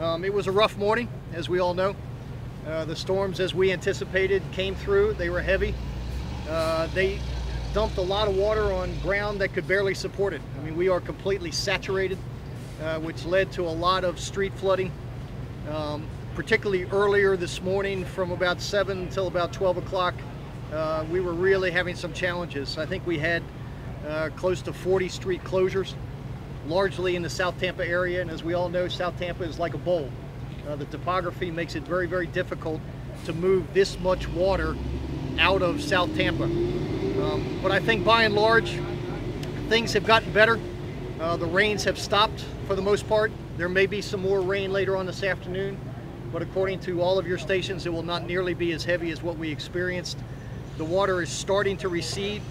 Um, it was a rough morning, as we all know. Uh, the storms, as we anticipated, came through. They were heavy. Uh, they dumped a lot of water on ground that could barely support it. I mean, we are completely saturated, uh, which led to a lot of street flooding, um, particularly earlier this morning from about 7 until about 12 o'clock. Uh, we were really having some challenges. I think we had uh, close to 40 street closures, largely in the South Tampa area. And as we all know, South Tampa is like a bowl. Uh, the topography makes it very, very difficult to move this much water out of South Tampa. Um, but I think by and large, things have gotten better. Uh, the rains have stopped for the most part. There may be some more rain later on this afternoon, but according to all of your stations, it will not nearly be as heavy as what we experienced. The water is starting to recede.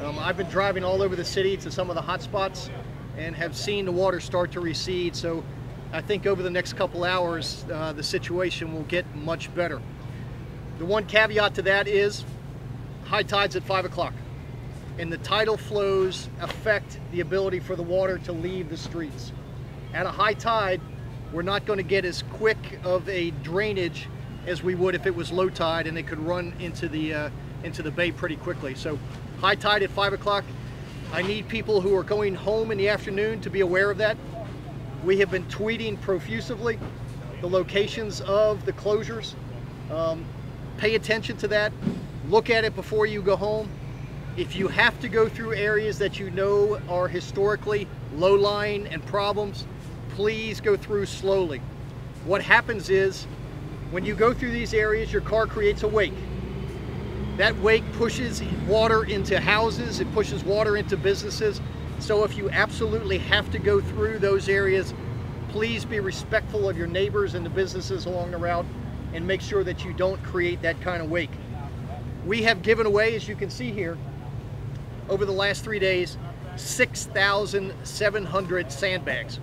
Um, I've been driving all over the city to some of the hot spots and have seen the water start to recede. So I think over the next couple hours, uh, the situation will get much better. The one caveat to that is high tides at 5 o'clock. And the tidal flows affect the ability for the water to leave the streets. At a high tide, we're not going to get as quick of a drainage as we would if it was low tide and it could run into the, uh, into the bay pretty quickly. So high tide at 5 o'clock. I need people who are going home in the afternoon to be aware of that. We have been tweeting profusively the locations of the closures. Um, pay attention to that. Look at it before you go home. If you have to go through areas that you know are historically low-lying and problems, please go through slowly. What happens is, when you go through these areas, your car creates a wake. That wake pushes water into houses, it pushes water into businesses. So if you absolutely have to go through those areas, please be respectful of your neighbors and the businesses along the route and make sure that you don't create that kind of wake. We have given away, as you can see here, over the last three days, 6,700 sandbags.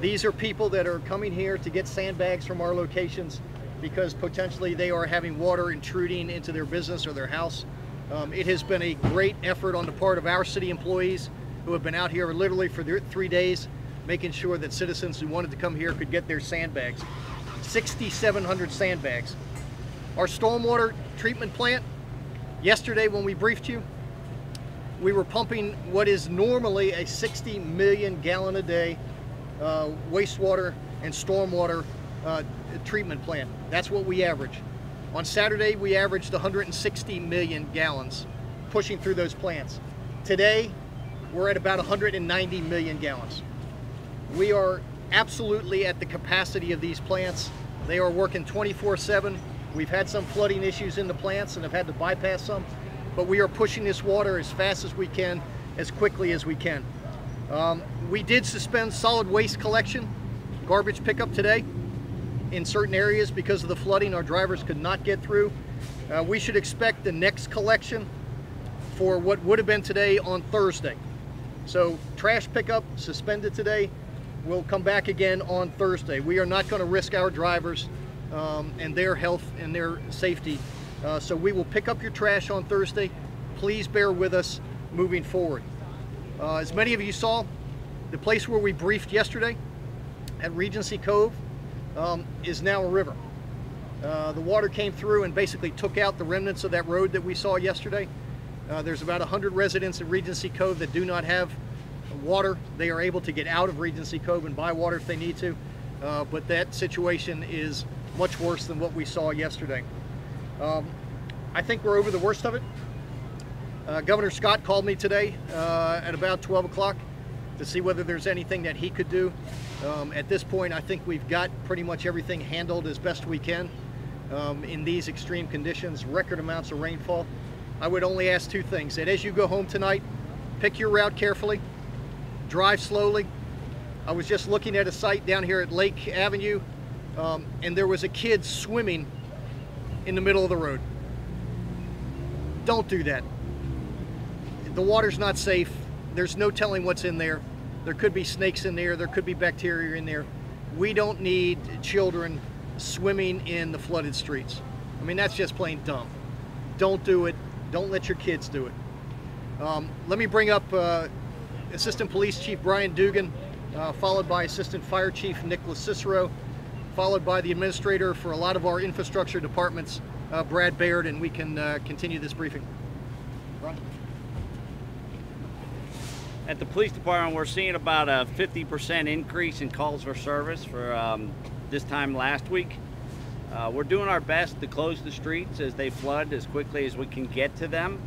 These are people that are coming here to get sandbags from our locations because potentially they are having water intruding into their business or their house. Um, it has been a great effort on the part of our city employees who have been out here literally for three days, making sure that citizens who wanted to come here could get their sandbags. 6,700 sandbags. Our stormwater treatment plant, yesterday when we briefed you, we were pumping what is normally a 60 million gallon a day uh, wastewater and stormwater uh, treatment plant. That's what we average. On Saturday, we averaged 160 million gallons pushing through those plants. Today, we're at about 190 million gallons. We are absolutely at the capacity of these plants. They are working 24-7. We've had some flooding issues in the plants and have had to bypass some, but we are pushing this water as fast as we can, as quickly as we can. Um, we did suspend solid waste collection, garbage pickup today in certain areas because of the flooding. Our drivers could not get through. Uh, we should expect the next collection for what would have been today on Thursday. So trash pickup suspended today. We'll come back again on Thursday. We are not going to risk our drivers um, and their health and their safety. Uh, so we will pick up your trash on Thursday. Please bear with us moving forward. Uh, as many of you saw, the place where we briefed yesterday at Regency Cove, um, is now a river. Uh, the water came through and basically took out the remnants of that road that we saw yesterday. Uh, there's about 100 residents in Regency Cove that do not have water. They are able to get out of Regency Cove and buy water if they need to, uh, but that situation is much worse than what we saw yesterday. Um, I think we're over the worst of it. Uh, Governor Scott called me today uh, at about 12 o'clock to see whether there's anything that he could do. Um, at this point, I think we've got pretty much everything handled as best we can um, in these extreme conditions, record amounts of rainfall. I would only ask two things, that as you go home tonight, pick your route carefully, drive slowly. I was just looking at a site down here at Lake Avenue, um, and there was a kid swimming in the middle of the road. Don't do that. The water's not safe. There's no telling what's in there. There could be snakes in there, there could be bacteria in there. We don't need children swimming in the flooded streets. I mean, that's just plain dumb. Don't do it. Don't let your kids do it. Um, let me bring up uh, Assistant Police Chief Brian Dugan. uh, followed by Assistant Fire Chief Nicholas Cicero, followed by the Administrator for a lot of our infrastructure departments, uh, Brad Baird, and we can uh, continue this briefing. Ron? At the police department, we're seeing about a 50% increase in calls for service for um, this time last week. Uh, we're doing our best to close the streets as they flood as quickly as we can get to them.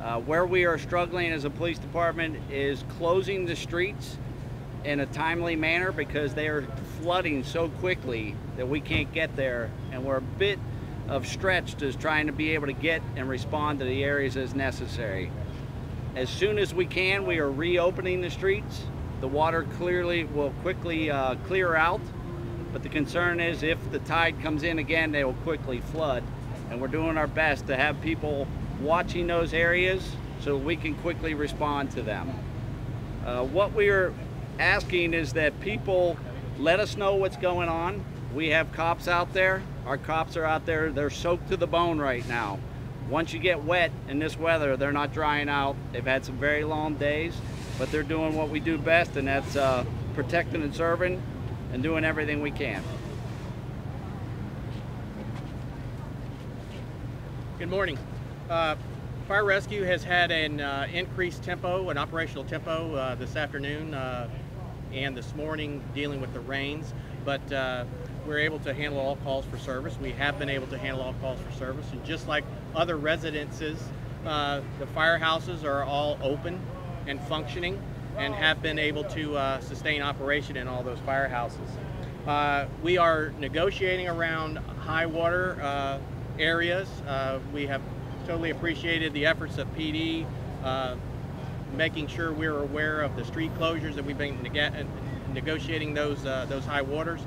Uh, where we are struggling as a police department is closing the streets in a timely manner because they are flooding so quickly that we can't get there and we're a bit of stretched as trying to be able to get and respond to the areas as necessary. As soon as we can, we are reopening the streets. The water clearly will quickly uh, clear out, but the concern is if the tide comes in again, they will quickly flood. And we're doing our best to have people watching those areas so we can quickly respond to them. Uh, what we are asking is that people let us know what's going on. We have cops out there. Our cops are out there. They're soaked to the bone right now. Once you get wet in this weather, they're not drying out. They've had some very long days, but they're doing what we do best, and that's uh, protecting and serving and doing everything we can. Good morning. Uh, Fire Rescue has had an uh, increased tempo, an operational tempo uh, this afternoon uh, and this morning dealing with the rains, but uh, we're able to handle all calls for service. We have been able to handle all calls for service, and just like other residences, uh, the firehouses are all open and functioning and have been able to uh, sustain operation in all those firehouses. Uh, we are negotiating around high water uh, areas. Uh, we have totally appreciated the efforts of PD, uh, making sure we're aware of the street closures that we've been neg negotiating those, those high waters.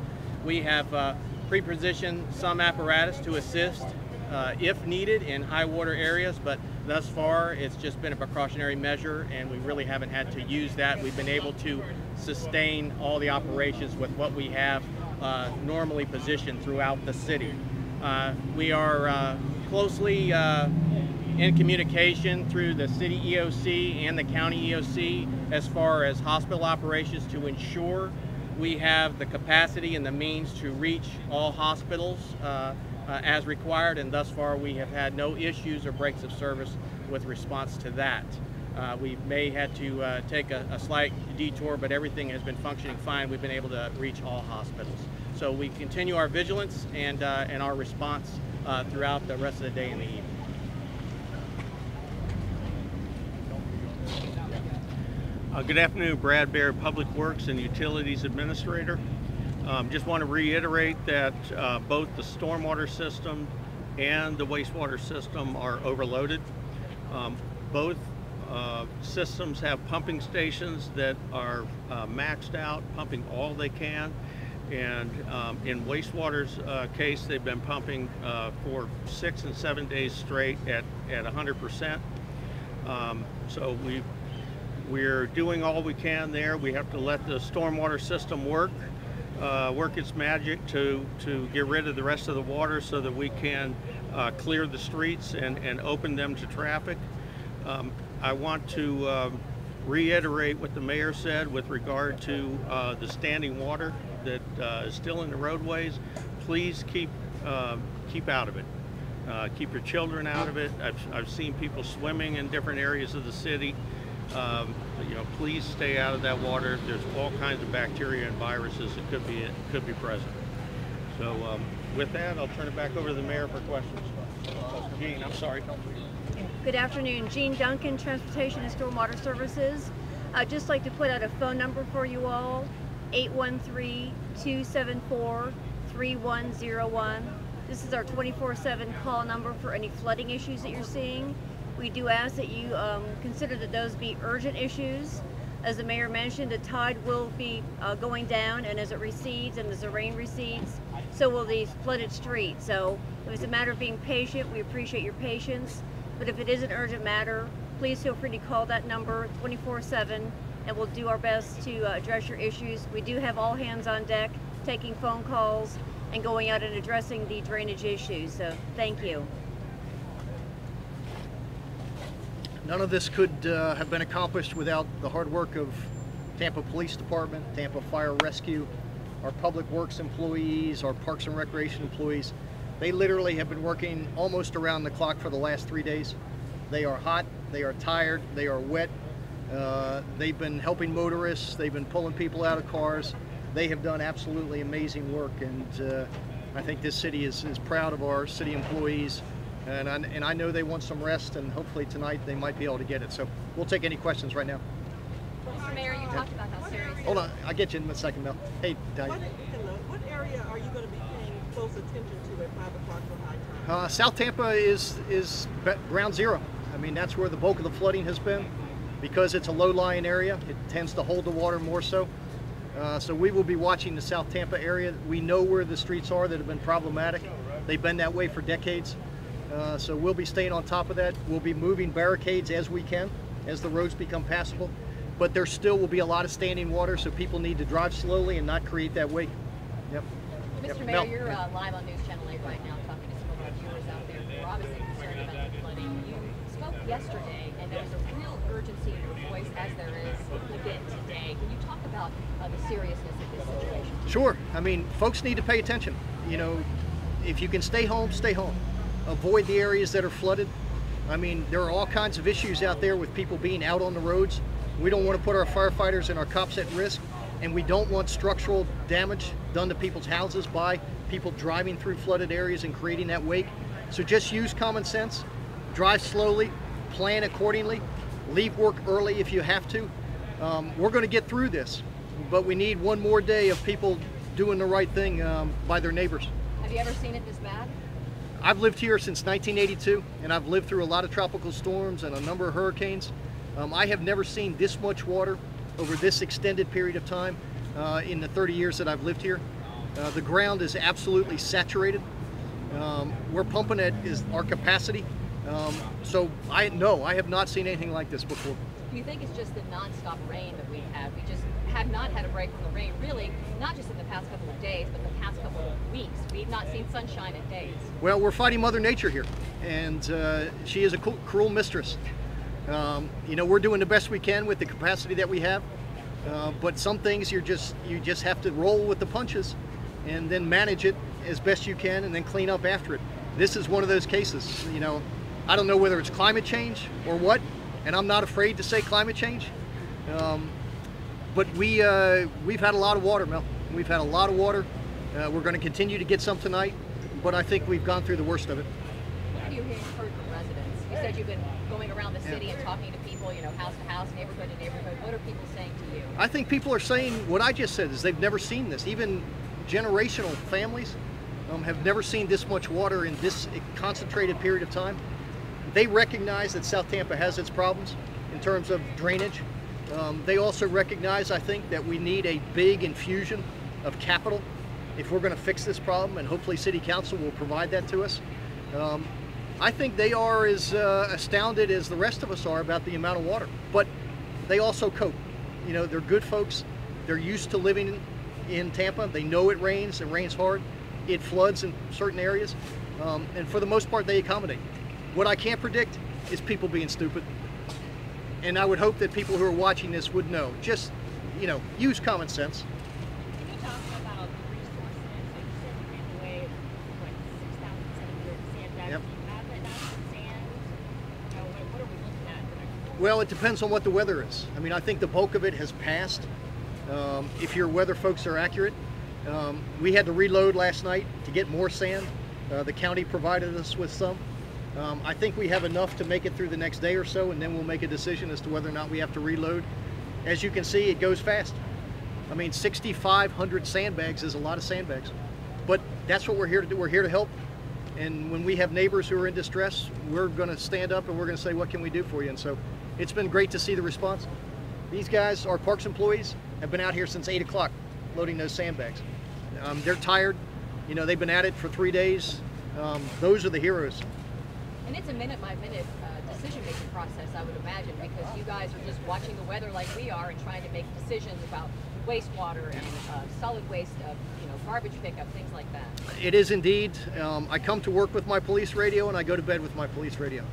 We have uh, pre-positioned some apparatus to assist uh, if needed in high water areas, but thus far it's just been a precautionary measure and we really haven't had to use that. We've been able to sustain all the operations with what we have uh, normally positioned throughout the city. Uh, we are uh, closely uh, in communication through the city EOC and the county EOC as far as hospital operations to ensure we have the capacity and the means to reach all hospitals uh, uh, as required, and thus far we have had no issues or breaks of service with response to that. Uh, we may had to uh, take a, a, slight detour, but everything has been functioning fine. We've been able to reach all hospitals. So we continue our vigilance and, uh, and our response uh, throughout the rest of the day and the evening. Uh, good afternoon, Brad Baird, Public Works and Utilities Administrator. Um, just want to reiterate that uh, both the stormwater system and the wastewater system are overloaded. Um, both uh, systems have pumping stations that are uh, maxed out, pumping all they can. And um, in wastewater's uh, case, they've been pumping uh, for six and seven days straight at, at 100%. Um, so we've we're doing all we can there. We have to let the stormwater system work, uh, work its magic to, to get rid of the rest of the water so that we can uh, clear the streets and, and open them to traffic. Um, I want to um, reiterate what the mayor said with regard to uh, the standing water that uh, is still in the roadways. Please keep, um, keep out of it. Uh, keep your children out of it. I've, I've seen people swimming in different areas of the city. Um, you know, please stay out of that water. There's all kinds of bacteria and viruses that could be could be present. So um, with that, I'll turn it back over to the mayor for questions. Jean, I'm sorry. Good afternoon, Jean Duncan, Transportation and Stormwater Services. I'd just like to put out a phone number for you all, 813-274-3101. This is our 24-7 call number for any flooding issues that you're seeing. We do ask that you um, consider that those be urgent issues. As the mayor mentioned, the tide will be uh, going down and as it recedes and as the rain recedes, so will these flooded streets. So it's a matter of being patient. We appreciate your patience. But if it is an urgent matter, please feel free to call that number 24-7 and we'll do our best to uh, address your issues. We do have all hands on deck taking phone calls and going out and addressing the drainage issues. So thank you. None of this could uh, have been accomplished without the hard work of Tampa Police Department, Tampa Fire Rescue, our Public Works employees, our Parks and Recreation employees. They literally have been working almost around the clock for the last three days. They are hot, they are tired, they are wet. Uh, they've been helping motorists, they've been pulling people out of cars. They have done absolutely amazing work, and uh, I think this city is, is proud of our city employees. And I, and I know they want some rest, and hopefully tonight they might be able to get it. So we'll take any questions right now. Mr. Mayor, you talked about how serious. Hold on, I'll get you in a second, Mel. Hey, Diane. What, hello, what area are you going to be paying close attention to at 5 o'clock for high tide? Uh, South Tampa is is ground zero. I mean, that's where the bulk of the flooding has been, because it's a low-lying area. It tends to hold the water more so. Uh, so we will be watching the South Tampa area. We know where the streets are that have been problematic. They've been that way for decades. Uh, so we'll be staying on top of that. We'll be moving barricades as we can, as the roads become passable. But there still will be a lot of standing water, so people need to drive slowly and not create that wake. Yep. Mr. Yep. Mayor, Mel. you're uh, live on News Channel 8 right now talking to some of our viewers out there who are obviously concerned about the flooding. You spoke yesterday, and there was a real urgency in your voice, as there is again today. Can you talk about uh, the seriousness of this situation? Sure. I mean, folks need to pay attention. You know, if you can stay home, stay home. Avoid the areas that are flooded. I mean, there are all kinds of issues out there with people being out on the roads. We don't want to put our firefighters and our cops at risk, and we don't want structural damage done to people's houses by people driving through flooded areas and creating that wake. So just use common sense, drive slowly, plan accordingly, leave work early if you have to. Um, we're going to get through this, but we need one more day of people doing the right thing um, by their neighbors. Have you ever seen it this bad? I've lived here since 1982, and I've lived through a lot of tropical storms and a number of hurricanes. Um, I have never seen this much water over this extended period of time uh, in the 30 years that I've lived here. Uh, the ground is absolutely saturated. Um, we're pumping at is our capacity. Um, so I no, I have not seen anything like this before. Do you think it's just the nonstop rain that we have? We just have not had a break from the rain, really, not just in the past couple of days, but the past couple of weeks. We've not seen sunshine in days. Well, we're fighting Mother Nature here, and uh, she is a cru- cruel mistress. Um, you know, we're doing the best we can with the capacity that we have, uh, but some things you're just you just have to roll with the punches, and then manage it as best you can, and then clean up after it. This is one of those cases. You know, I don't know whether it's climate change or what, and I'm not afraid to say climate change. Um, but we uh, we've had a lot of water, Mel. We've had a lot of water. Uh, we're going to continue to get some tonight, but I think we've gone through the worst of it. What have you heard from residents? You said you've been going around the city and talking to people, you know, house to house, neighborhood to neighborhood. What are people saying to you? I think people are saying what I just said is they've never seen this. Even generational families um, have never seen this much water in this concentrated period of time. They recognize that South Tampa has its problems in terms of drainage. Um, they also recognize, I think, that we need a big infusion of capital if we're going to fix this problem, and hopefully City Council will provide that to us. Um, I think they are as uh, astounded as the rest of us are about the amount of water, but they also cope. You know, they're good folks. They're used to living in Tampa. They know it rains. It rains hard. It floods in certain areas, um, and for the most part, they accommodate. What I can't predict is people being stupid. And I would hope that people who are watching this would know. Just, you know, use common sense. Can you talk about resources? You said you away, what, 6,700? Yep. Do you have enough sand? You know, what, what are we looking at for next year? Well, it depends on what the weather is. I mean, I think the bulk of it has passed. Um, if your weather folks are accurate, um, we had to reload last night to get more sand. Uh, the county provided us with some. Um, I think we have enough to make it through the next day or so, and then we'll make a decision as to whether or not we have to reload. As you can see, it goes fast. I mean, 6,500 sandbags is a lot of sandbags, but that's what we're here to do. We're here to help. And when we have neighbors who are in distress, we're going to stand up and we're going to say, what can we do for you? And so it's been great to see the response. These guys, our parks employees, have been out here since 8 o'clock loading those sandbags. Um, they're tired. You know, they've been at it for three days. Um, those are the heroes. And it's a minute by minute uh, decision making process, I would imagine, because you guys are just watching the weather like we are and trying to make decisions about wastewater and uh, solid waste, uh, you know, garbage pickup, things like that. It is indeed. Um, I come to work with my police radio and I go to bed with my police radio.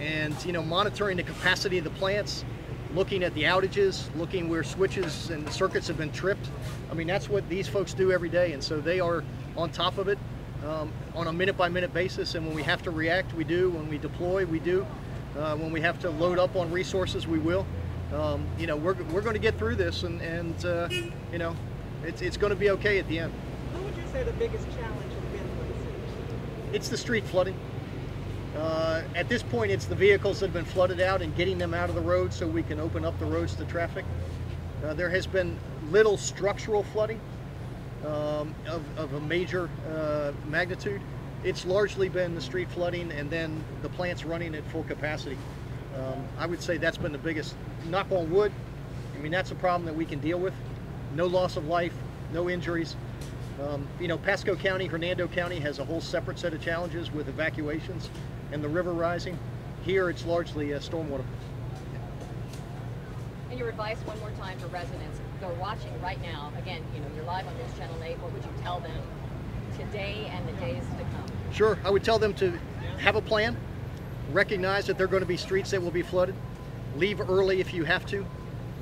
And, you know, monitoring the capacity of the plants, looking at the outages, looking where switches and circuits have been tripped. I mean, that's what these folks do every day, and so they are on top of it um, on a minute by minute basis. And when we have to react, we do. When we deploy, we do. Uh, when we have to load up on resources, we will. Um, you know, we're, we're going to get through this, and, and uh, you know, it's, it's going to be okay at the end. What would you say the biggest challenge has been for the city? It's the street flooding. Uh, at this point, it's the vehicles that have been flooded out and getting them out of the road so we can open up the roads to traffic. Uh, there has been little structural flooding um, of, of a major uh, magnitude. It's largely been the street flooding and then the plants running at full capacity. Um, I would say that's been the biggest. Knock on wood. I mean, that's a problem that we can deal with. No loss of life, no injuries. Um, you know, Pasco County, Hernando County has a whole separate set of challenges with evacuations and the river rising. Here, it's largely uh, stormwater. And your advice one more time for residents who are watching right now, again, you know, you're live on News Channel 8, what would you tell them today and the days to come? Sure, I would tell them to have a plan, recognize that there are going to be streets that will be flooded, leave early if you have to,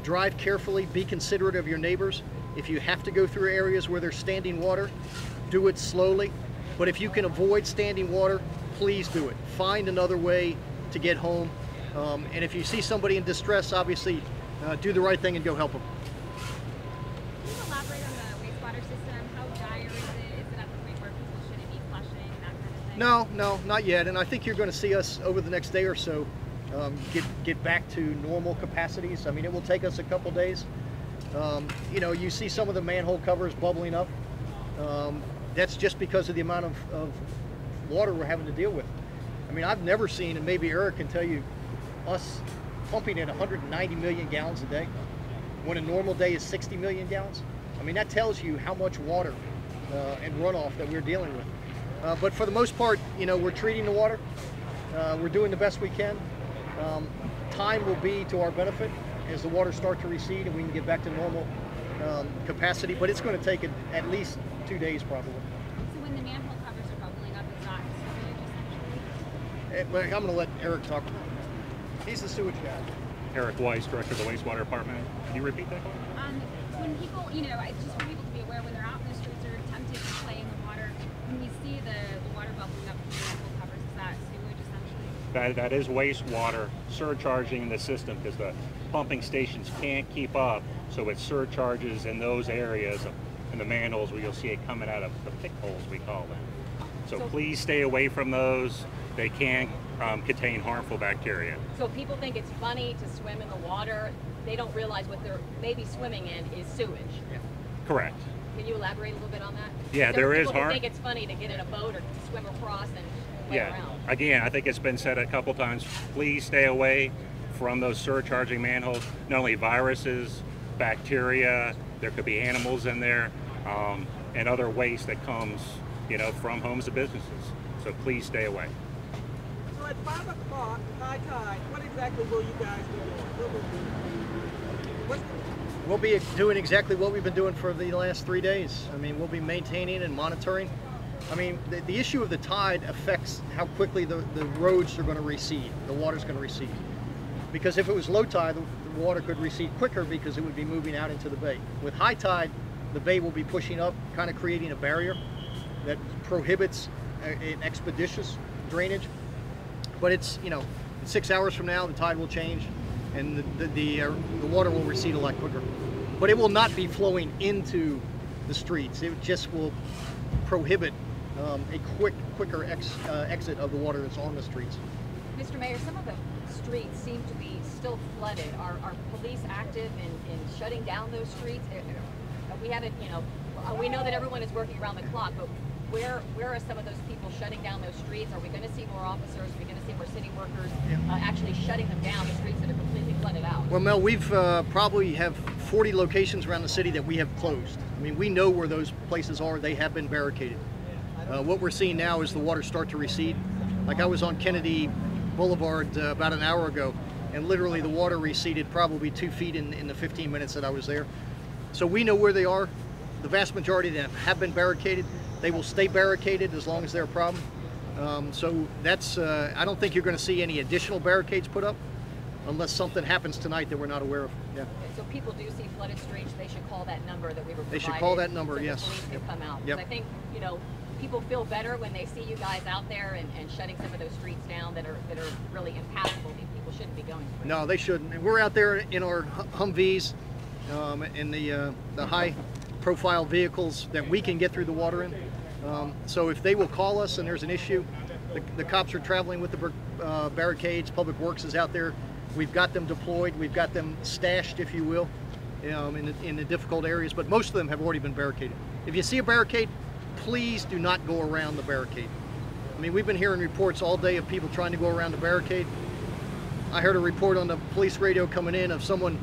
drive carefully, be considerate of your neighbors. If you have to go through areas where there's standing water, do it slowly. But if you can avoid standing water, please do it. Find another way to get home. Um, and if you see somebody in distress, obviously uh, do the right thing and go help them. Can you elaborate on the wastewater system? How dire is it? Is it at the point where people shouldn't be flushing, that kind of thing? No, no, not yet. And I think you're going to see us over the next day or so um, get get back to normal capacities. I mean, it will take us a couple days. Um, you know, you see some of the manhole covers bubbling up. Um, that's just because of the amount of, of water we're having to deal with. I mean, I've never seen, and maybe Eric can tell you, us pumping at 190 million gallons a day when a normal day is 60 million gallons. I mean, that tells you how much water uh, and runoff that we're dealing with. Uh, but for the most part, you know, we're treating the water. Uh, we're doing the best we can. Um, time will be to our benefit as the water starts to recede and we can get back to normal um, capacity. But it's going to take at at least two days probably. So when the manhole covers are bubbling up, it's not? Eh, I'm going to let Eric talk. He's the sewage guy. Eric Weiss, Director of the Wastewater Department. Can you repeat that? Um, when people, you know, I just for people to be aware, when they're out in the streets or tempted to play in the water, when we see the, the water bubbling up from the manhole covers, is that sewage essentially? That, that is wastewater surcharging the system because the pumping stations can't keep up. So it surcharges in those areas in the manholes where you'll see it coming out of the pick holes, we call them. So, So- please stay away from those. They can um, contain harmful bacteria. So people think it's funny to swim in the water, they don't realize what they're maybe swimming in is sewage. Correct. Can you elaborate a little bit on that? Yeah, there, there is people harm- think it's funny to get in a boat or to swim across and Yeah. around. Again, I think it's been said a couple times. Please stay away from those surcharging manholes. Not only viruses, bacteria, there could be animals in there, um, and other waste that comes, you know, from homes and businesses. So please stay away. At five o'clock, high tide, what exactly will you guys be doing? We'll be doing exactly what we've been doing for the last three days. I mean, we'll be maintaining and monitoring. I mean, the, the issue of the tide affects how quickly the, the roads are going to recede, the water's going to recede. Because if it was low tide, the, the water could recede quicker because it would be moving out into the bay. With high tide, the bay will be pushing up, kind of creating a barrier that prohibits an expeditious drainage. But it's, you know, six hours from now, the tide will change and the, the, the, uh, the water will recede a lot quicker. But it will not be flowing into the streets. It just will prohibit um, a quick, quicker ex, uh, exit of the water that's on the streets. Mr. Mayor, some of the streets seem to be still flooded. Are, are police active in, in shutting down those streets? Uh, uh, We haven't, you know, we know that everyone is working around the clock, but where where are some of those people shutting down those streets? Are we going to see more officers? Are we going to see more city workers uh, actually shutting them down, the streets that are completely flooded out? Well, Mel, we've uh, probably have 40 locations around the city that we have closed. I mean, we know where those places are. They have been barricaded. Uh, what we're seeing now is the water start to recede. Like I was on Kennedy Boulevard uh, about an hour ago, and literally the water receded probably two feet in, in the 15 minutes that I was there. So we know where they are. The vast majority of them have been barricaded. They will stay barricaded as long as they're a problem. Um, so that's, uh, I don't think you're going to see any additional barricades put up. unless something happens tonight that we're not aware of. Yeah. So people do see flooded streets, they should call that number that we were They should call that number, so the yes. police can Yep. come out. Yep. I think, you know, people feel better when they see you guys out there and, and shutting some of those streets down that are, that are really impassable. People shouldn't be going through. No, they shouldn't. And we're out there in our Humvees, um, in the uh, the high profile vehicles that we can get through the water in. Um, so if they will call us and there's an issue, the, the cops are traveling with the uh, barricades. Public Works is out there. We've got them deployed. We've got them stashed, if you will, um, in, the, in the difficult areas. But most of them have already been barricaded. If you see a barricade, please do not go around the barricade. I mean, we've been hearing reports all day of people trying to go around the barricade. I heard a report on the police radio coming in of someone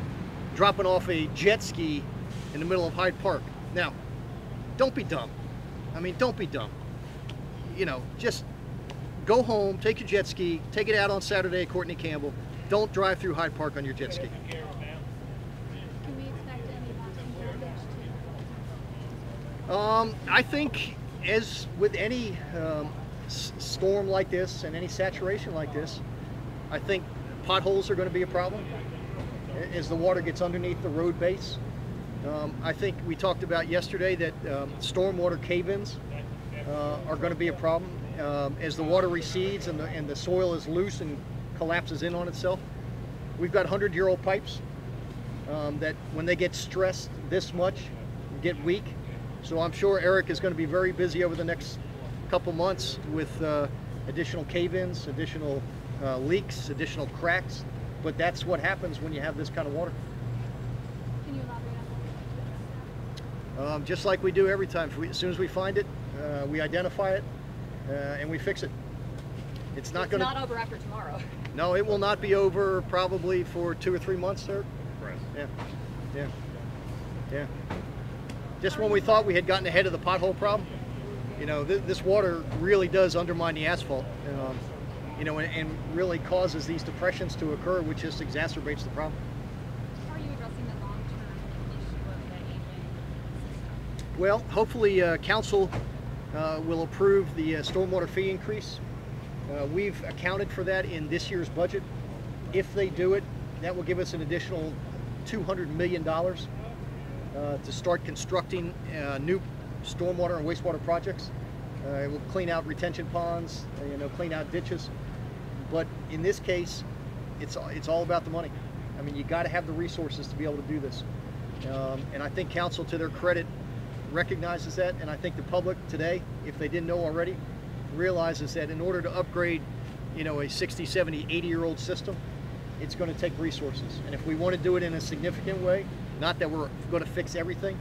dropping off a jet ski in the middle of Hyde Park. Now, don't be dumb. I mean, don't be dumb. You know, just go home, take your jet ski, take it out on Saturday at Courtney Campbell. Don't drive through Hyde Park on your jet ski. Um, I think, as with any um, storm like this and any saturation like this, I think potholes are going to be a problem as the water gets underneath the road base. Um, I think we talked about yesterday that um, stormwater cave-ins uh, are going to be a problem um, as the water recedes and the, and the soil is loose and collapses in on itself. We've got 100-year-old pipes um, that when they get stressed this much, get weak. So I'm sure Eric is going to be very busy over the next couple months with uh, additional cave-ins, additional uh, leaks, additional cracks. But that's what happens when you have this kind of water. Can you elaborate on that? Um, just like we do every time. We, as soon as we find it, uh, we identify it uh, and we fix it. It's not it's going not to. over after tomorrow. No, it will not be over probably for two or three months, sir. Right. Yeah, yeah, yeah. Just when we thought we had gotten ahead of the pothole problem, you know, th- this water really does undermine the asphalt, um, you know, and, and really causes these depressions to occur, which just exacerbates the problem. How are you addressing the long-term issue of the aging system? Well, hopefully, uh, council uh, will approve the uh, stormwater fee increase. Uh, we've accounted for that in this year's budget. If they do it, that will give us an additional $200 million uh, to start constructing uh, new stormwater and wastewater projects. It will clean out retention ponds, you know, clean out ditches. But in this case, it's it's all about the money. I mean, you got to have the resources to be able to do this. Um, and I think council, to their credit, recognizes that, and I think the public today, if they didn't know already, realizes that in order to upgrade, you know, a 60, 70, 80 year old system, it's going to take resources. And if we want to do it in a significant way, not that we're going to fix everything,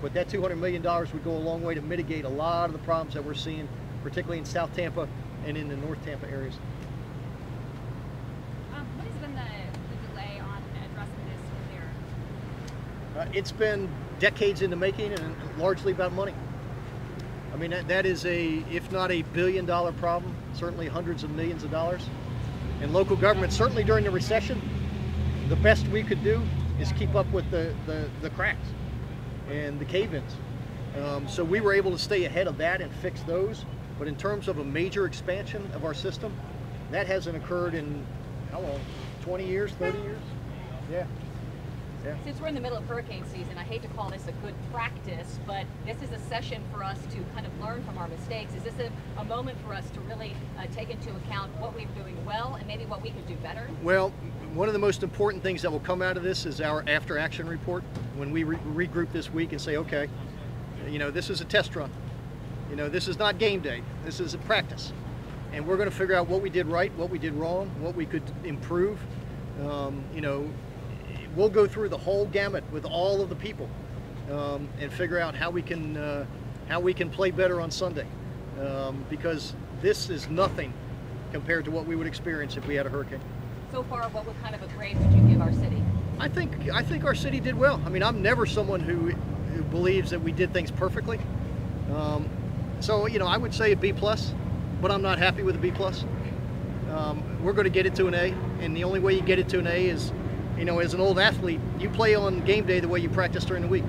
but that $200 million would go a long way to mitigate a lot of the problems that we're seeing, particularly in South Tampa and in the North Tampa areas. Um, what has been the, the delay on addressing this with your Uh, it's been decades in the making and largely about money. I mean, that, that is a, if not a billion dollar problem, certainly hundreds of millions of dollars. And local government, certainly during the recession, the best we could do is keep up with the, the, the cracks and the cave-ins. Um, so we were able to stay ahead of that and fix those. But in terms of a major expansion of our system, that hasn't occurred in, how long, 20 years, 30 years? Yeah. Yeah. Since we're in the middle of hurricane season, I hate to call this a good practice, but this is a session for us to kind of learn from our mistakes. Is this a, a moment for us to really uh, take into account what we're doing well and maybe what we could do better? Well, one of the most important things that will come out of this is our after action report when we re- regroup this week and say, okay, you know, this is a test run. You know, this is not game day. This is a practice. And we're going to figure out what we did right, what we did wrong, what we could improve. Um, you know, we'll go through the whole gamut with all of the people um, and figure out how we can uh, how we can play better on Sunday um, because this is nothing compared to what we would experience if we had a hurricane. So far, what kind of a grade would you give our city? I think I think our city did well. I mean, I'm never someone who, who believes that we did things perfectly. Um, so you know, I would say a B plus, but I'm not happy with a B plus. Um, we're going to get it to an A, and the only way you get it to an A is, you know, as an old athlete, you play on game day the way you practice during the week.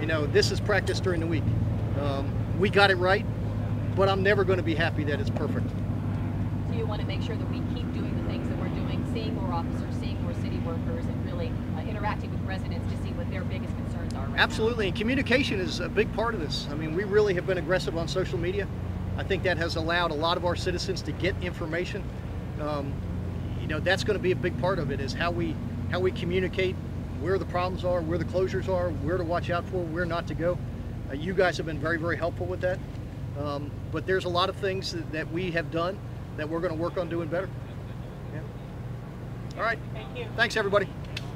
You know, this is practice during the week. Um, we got it right, but I'm never going to be happy that it's perfect. So you want to make sure that we keep doing the things that we're doing, seeing more officers, seeing more city workers and really uh, interacting with residents to see what their biggest concerns are right now. Absolutely, and communication is a big part of this. I mean, we really have been aggressive on social media. I think that has allowed a lot of our citizens to get information. Um, you know, that's going to be a big part of it is how we how we communicate where the problems are, where the closures are, where to watch out for, where not to go. Uh, you guys have been very, very helpful with that. Um, but there's a lot of things that, that we have done that we're going to work on doing better. Yeah. All right. Thank you. Thanks, everybody.